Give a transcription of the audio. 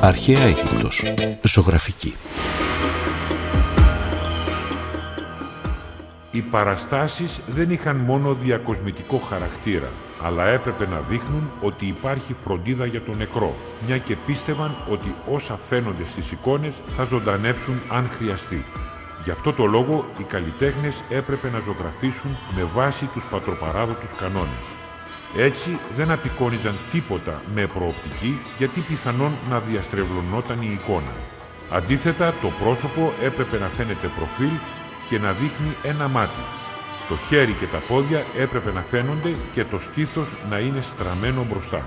Αρχαία Αίγυπτος. Ζωγραφική. Οι παραστάσεις δεν είχαν μόνο διακοσμητικό χαρακτήρα, αλλά έπρεπε να δείχνουν ότι υπάρχει φροντίδα για τον νεκρό, μια και πίστευαν ότι όσα φαίνονται στις εικόνες θα ζωντανέψουν αν χρειαστεί. Γι' αυτό το λόγο οι καλλιτέχνες έπρεπε να ζωγραφίσουν με βάση τους πατροπαράδοτους κανόνες. Έτσι δεν απεικόνιζαν τίποτα με προοπτική γιατί πιθανόν να διαστρεβλωνόταν η εικόνα. Αντίθετα, το πρόσωπο έπρεπε να φαίνεται προφίλ και να δείχνει ένα μάτι. Το χέρι και τα πόδια έπρεπε να φαίνονται και το στήθος να είναι στραμμένο μπροστά.